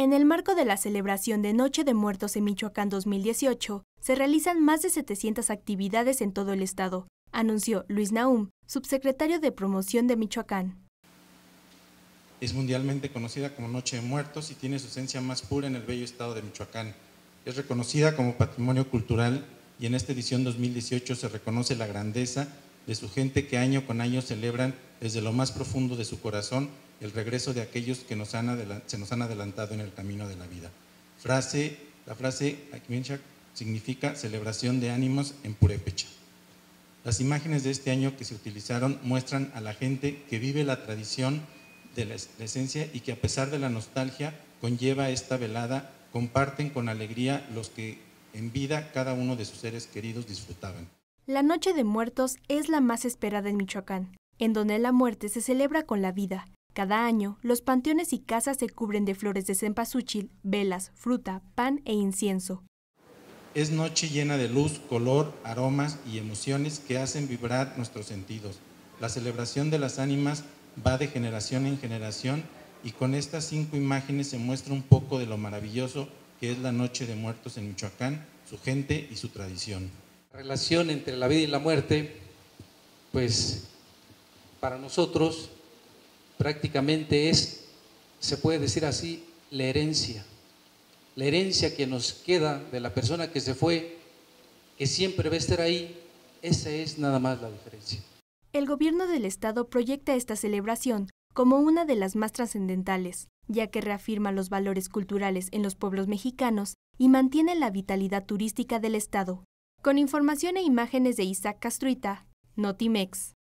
En el marco de la celebración de Noche de Muertos en Michoacán 2018, se realizan más de 700 actividades en todo el estado, anunció Luis Naum, subsecretario de Promoción de Michoacán. Es mundialmente conocida como Noche de Muertos y tiene su esencia más pura en el bello estado de Michoacán. Es reconocida como patrimonio cultural y en esta edición 2018 se reconoce la grandeza de su gente que año con año celebran desde lo más profundo de su corazón el regreso de aquellos que se nos han adelantado en el camino de la vida. Frase, la frase significa celebración de ánimos en purépecha. Las imágenes de este año que se utilizaron muestran a la gente que vive la tradición de la esencia y que a pesar de la nostalgia conlleva esta velada, comparten con alegría los que en vida cada uno de sus seres queridos disfrutaban. La Noche de Muertos es la más esperada en Michoacán, en donde la muerte se celebra con la vida, cada año, los panteones y casas se cubren de flores de cempasúchil, velas, fruta, pan e incienso. Es noche llena de luz, color, aromas y emociones que hacen vibrar nuestros sentidos. La celebración de las ánimas va de generación en generación y con estas cinco imágenes se muestra un poco de lo maravilloso que es la Noche de Muertos en Michoacán, su gente y su tradición. La relación entre la vida y la muerte, pues para nosotros prácticamente es, se puede decir así, la herencia. La herencia que nos queda de la persona que se fue, que siempre va a estar ahí, esa es nada más la diferencia. El gobierno del estado proyecta esta celebración como una de las más trascendentales, ya que reafirma los valores culturales en los pueblos mexicanos y mantiene la vitalidad turística del estado. Con información e imágenes de Isaac Castruita, Notimex.